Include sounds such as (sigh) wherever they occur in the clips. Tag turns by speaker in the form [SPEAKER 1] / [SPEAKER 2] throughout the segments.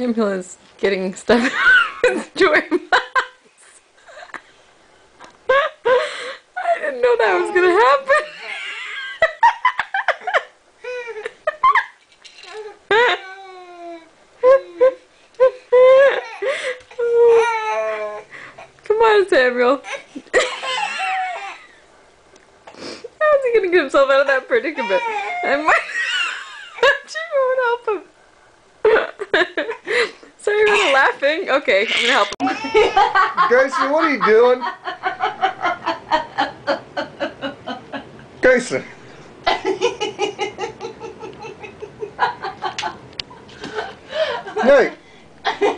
[SPEAKER 1] Samuel is getting stuff (laughs) in his joy box. I didn't know that was gonna happen. Come on, Samuel. How's he gonna get himself out of that predicament? And my you won't help him. so you're really laughing? Okay, I'm gonna help (laughs) him.
[SPEAKER 2] Grayson, what are you doing? Grayson. Hey, (laughs)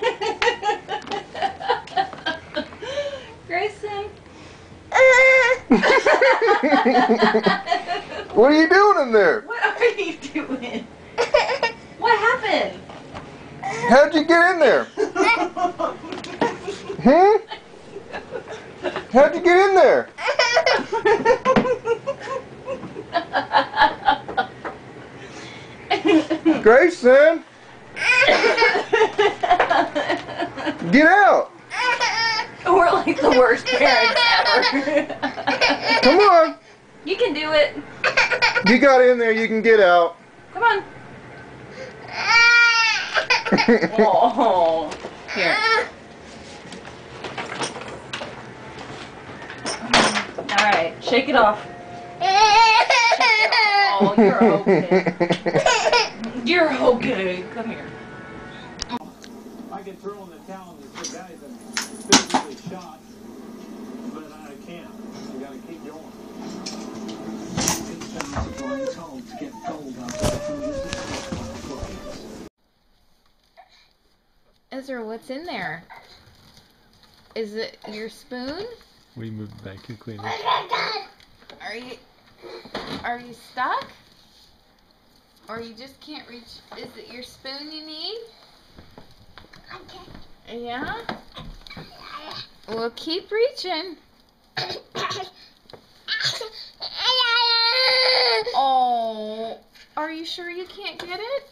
[SPEAKER 3] Grayson.
[SPEAKER 2] what are you doing in there?
[SPEAKER 3] What are you doing? What happened?
[SPEAKER 2] How'd you get in there? How'd get in there? Grayson, get out.
[SPEAKER 3] We're like the worst parents ever.
[SPEAKER 2] Come on.
[SPEAKER 3] you can do it.
[SPEAKER 2] You got in there, you can get out.
[SPEAKER 3] Come on. (laughs) Oh. Here. All right, shake it off. Oh, you're okay. (laughs) You're okay. Come here.
[SPEAKER 4] I can throw in the towel as the guys that physically shot, but I can't. I gotta keep going. It's time for Brian's to get gold out there from using.
[SPEAKER 1] Ezra, what's in there? Is it your spoon?
[SPEAKER 5] We moved the vacuum cleaner.
[SPEAKER 1] Are you are you stuck? Or you just can't reach is it your spoon you need? Okay. Yeah? (coughs) Well keep reaching. (coughs) Oh are you sure you can't get it?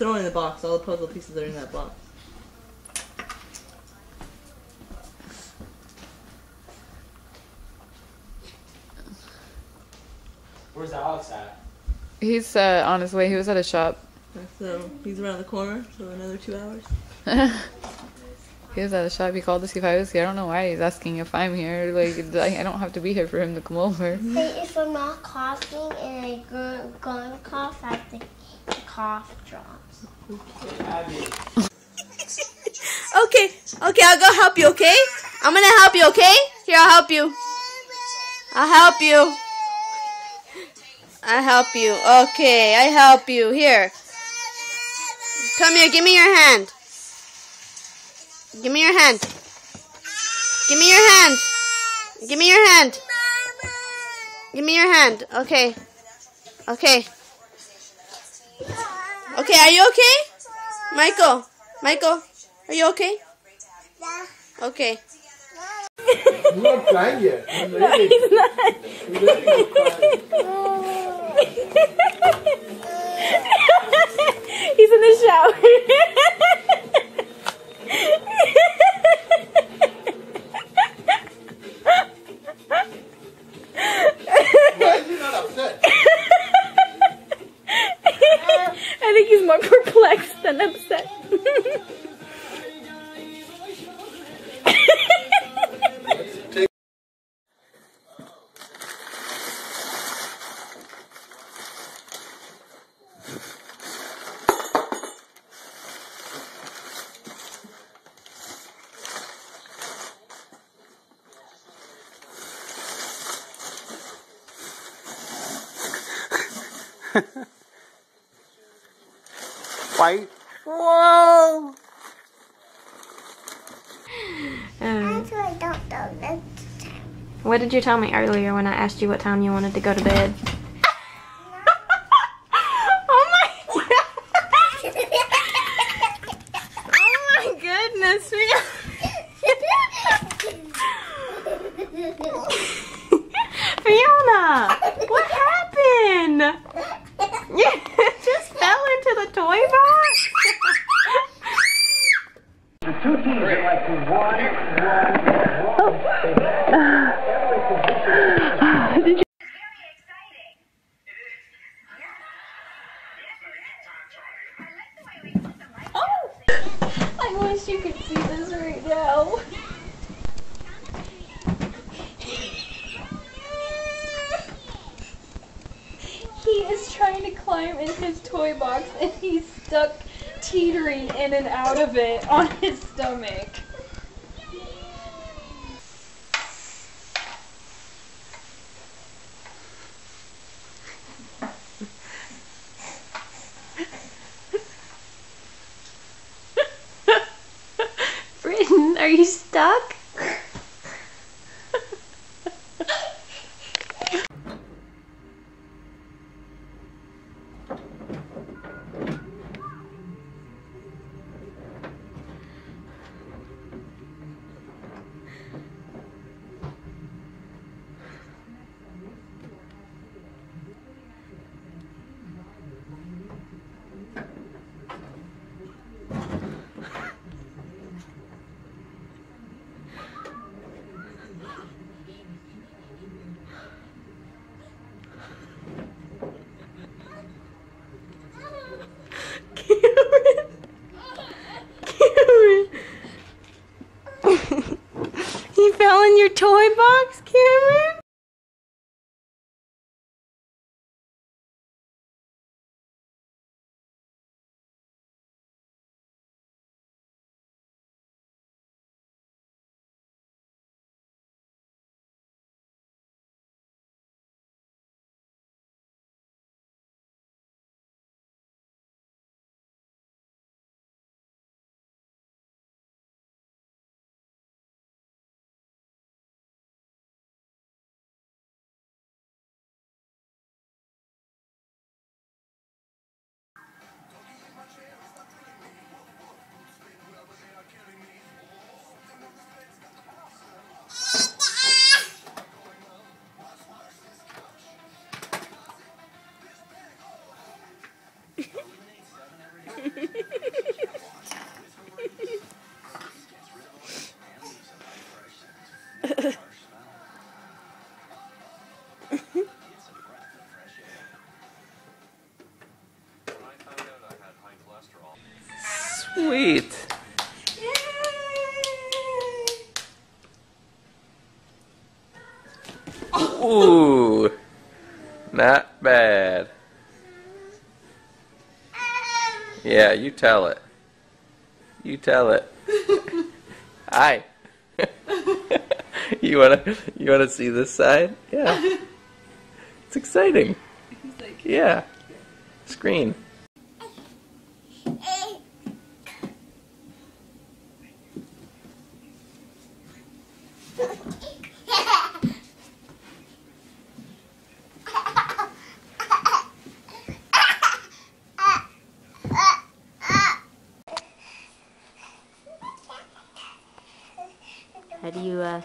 [SPEAKER 6] Put throw it in the box. All the puzzle pieces are in that box.
[SPEAKER 7] Where's Alex at?
[SPEAKER 1] He's uh, on his way. He was at a shop.
[SPEAKER 6] So he's around the corner. So another two hours. (laughs)
[SPEAKER 1] he was at a shop. He called to see if I was here. I don't know why he's asking if I'm here. Like I I don't have to be here for him to come over.
[SPEAKER 8] Hey, if I'm not coughing and I'm gonna cough, I think the cough drops.
[SPEAKER 6] Okay, okay, I'll go help you, okay? I'm gonna help you, okay? Here, I'll help you. I'll help you. I help you. Okay, I help you. Here. Come here, give me your hand. Give me your hand. Give me your hand. Give me your hand. Give me your hand. Okay. Okay. Okay, are you okay? Michael, Michael, are you okay?
[SPEAKER 8] Yeah.
[SPEAKER 6] Okay.
[SPEAKER 2] I'm (laughs) not crying yet. I'm ready.
[SPEAKER 9] He's not.
[SPEAKER 2] I'm ready to cry.
[SPEAKER 9] He's in the shower.
[SPEAKER 2] Why is he not upset? (laughs)
[SPEAKER 9] More (laughs) perplexed than upset.
[SPEAKER 2] Fight. Whoa!
[SPEAKER 9] Um,
[SPEAKER 8] Actually, I don't know this.
[SPEAKER 9] what did you tell me earlier when I asked you what time you wanted to go to bed? oh my Oh my goodness, Fiona! What happened? You just fell into the toy box?
[SPEAKER 10] The two teams are like to one, one, one.
[SPEAKER 9] Did you Oh! I wish you could see this right now. He is trying to climb in his toy box and he's stuck teetering in and out of it on his stomach. Britton, are you stuck? Cameron. Cameron. he fell in your toy box,
[SPEAKER 11] Sweet. Yay. Ooh. Not bad. Yeah, you tell it. You tell it. (laughs) Hi. (laughs) you wanna you wanna see this side? Yeah. (laughs) It's exciting. Yeah. Screen.
[SPEAKER 12] How do you, uh...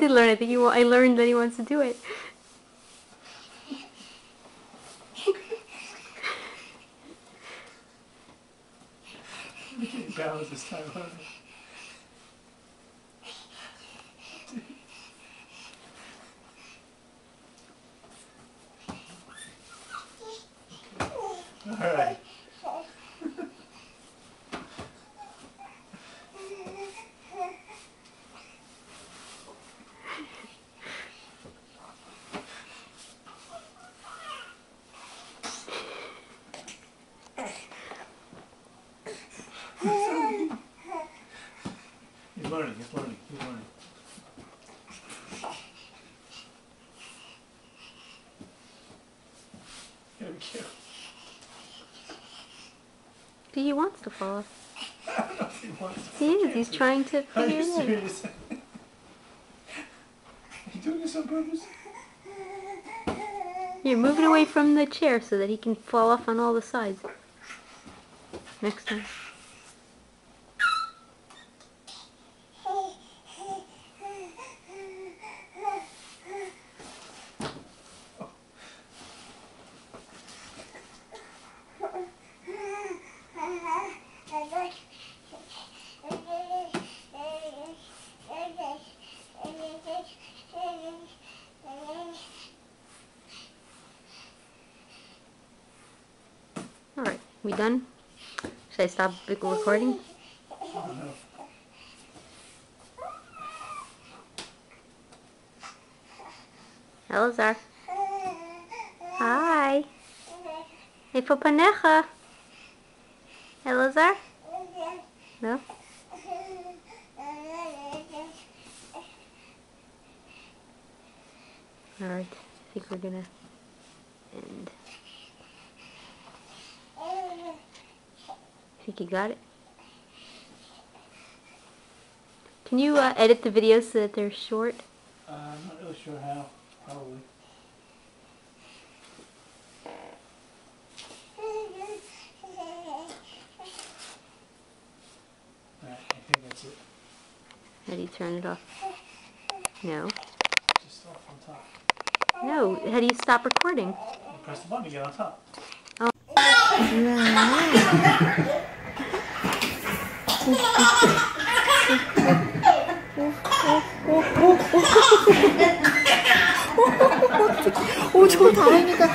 [SPEAKER 13] did learn.
[SPEAKER 12] I think he, I learned that he wants to do it. (laughs)
[SPEAKER 13] huh? All right. He's learning, he's learning, he's learning. Be.
[SPEAKER 12] He wants to fall off.
[SPEAKER 13] I don't know if he wants to.
[SPEAKER 12] He is. He's trying to
[SPEAKER 13] Are
[SPEAKER 12] figure
[SPEAKER 13] you
[SPEAKER 12] it out.
[SPEAKER 13] serious? Are you doing this on purpose?
[SPEAKER 12] You're moving away from the chair so that he can fall off on all the sides. Next time. Alright, we done? Should I stop recording?
[SPEAKER 13] Hello, don't know.
[SPEAKER 12] Elazar. Hi. Ipo panecha? No? Alright, I think we're gonna end. Think you got it. Can you uh, edit the videos so that they're short?
[SPEAKER 13] Uh, I'm not really sure how. Probably. Alright, I think that's it.
[SPEAKER 12] How do you turn it off? No.
[SPEAKER 13] Just off on top.
[SPEAKER 12] No, how do you stop recording?
[SPEAKER 13] You press the button to get on top. (laughs) (laughs)
[SPEAKER 8] 오, 저 다행이다.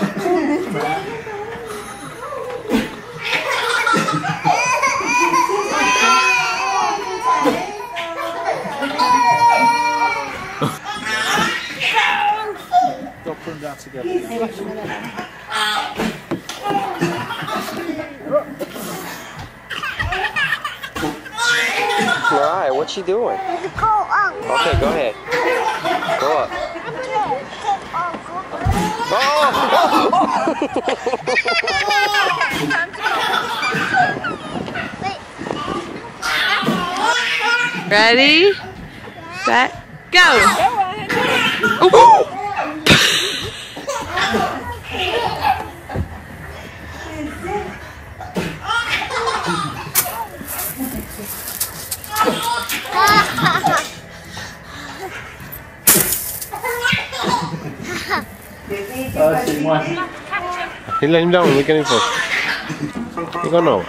[SPEAKER 13] Go put them down together.
[SPEAKER 11] What's she doing?
[SPEAKER 8] Go up.
[SPEAKER 11] Okay, go ahead. Go up.
[SPEAKER 12] Ready? Set, go!
[SPEAKER 2] Hilahin daw, may kanin po. Ikaw no.